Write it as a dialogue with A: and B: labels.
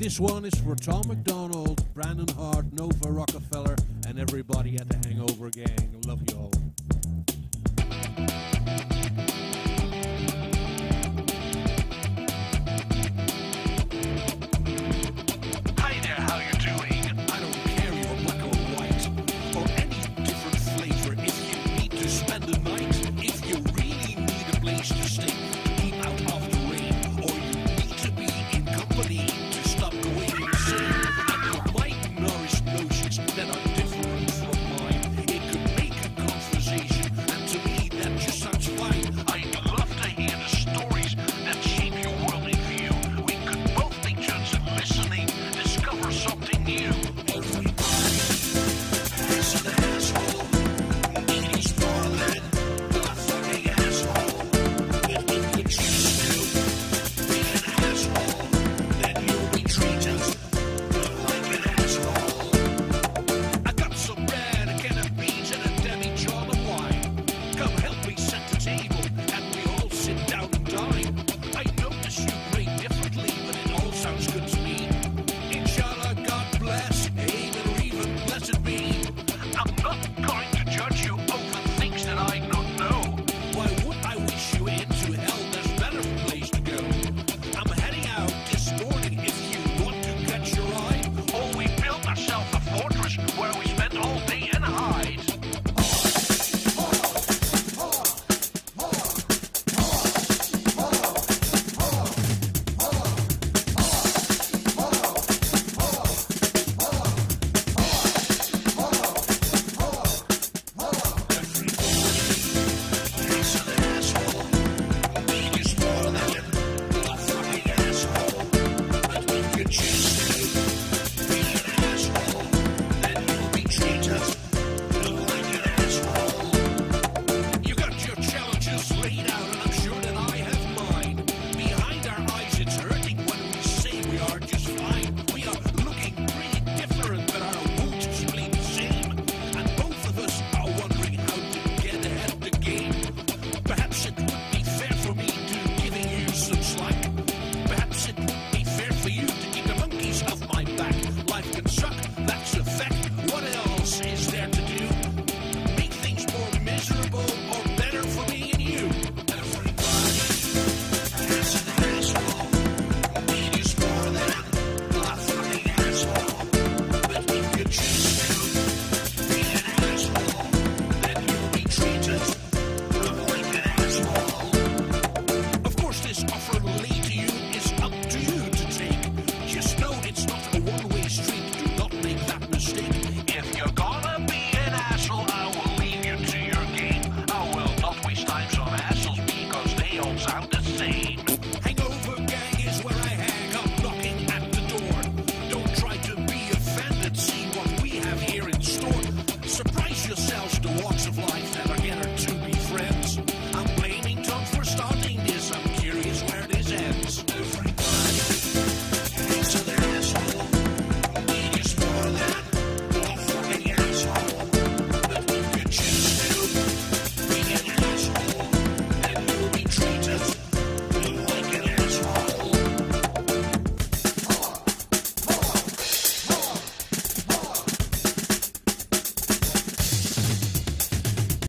A: This one is for Tom McDonald, Brandon Hart, Nova Rockefeller, and everybody at the Hangover Gang. Love you all.